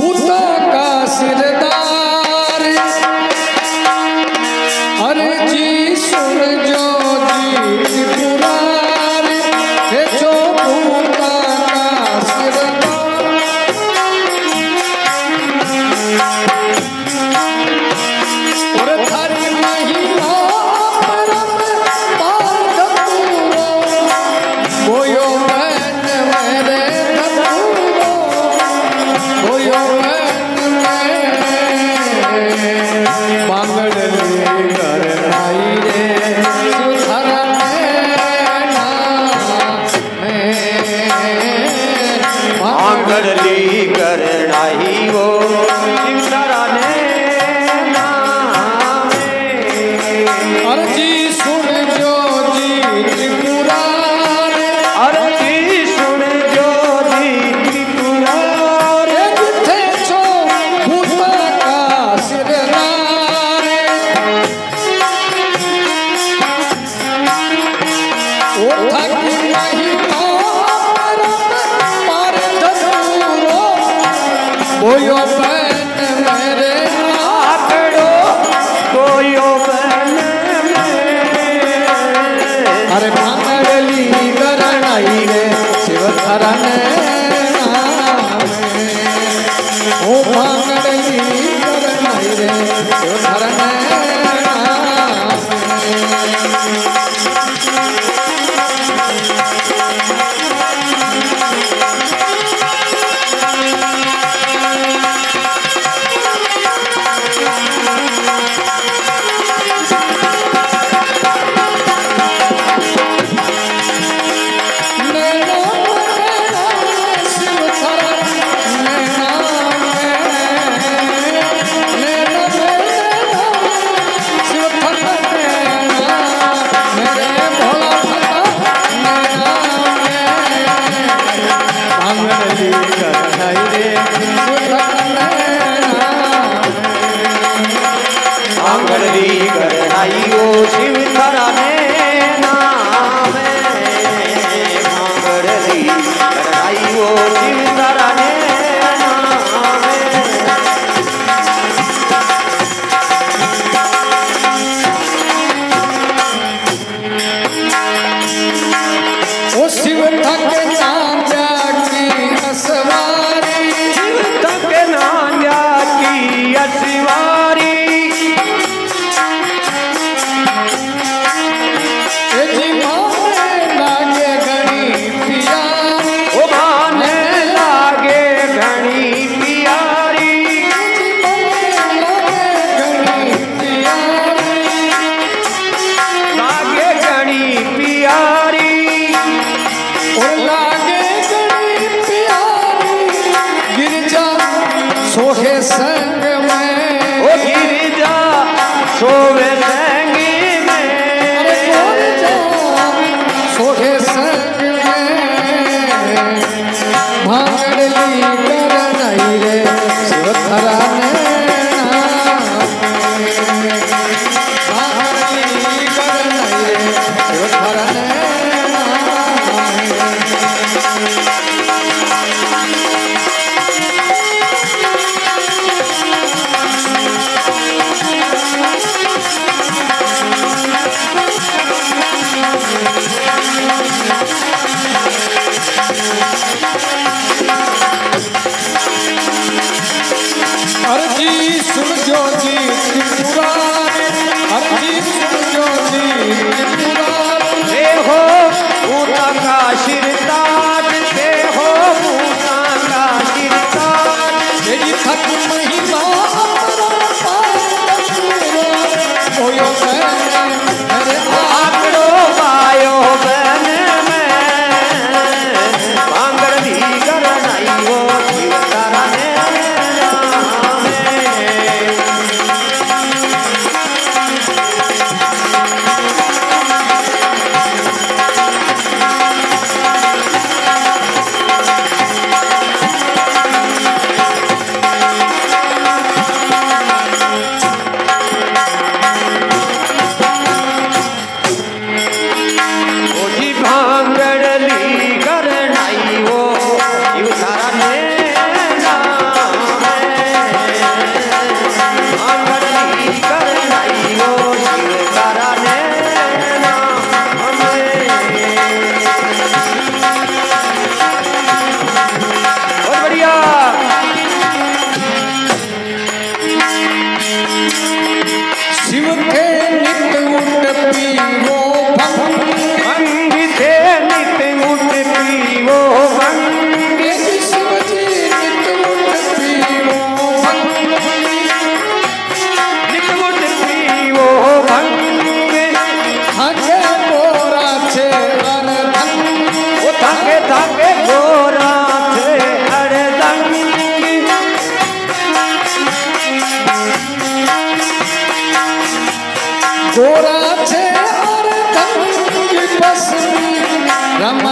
भूता का सिर करना ही। वो Saranay. show हर जी सुन जो जी की पुकार Rama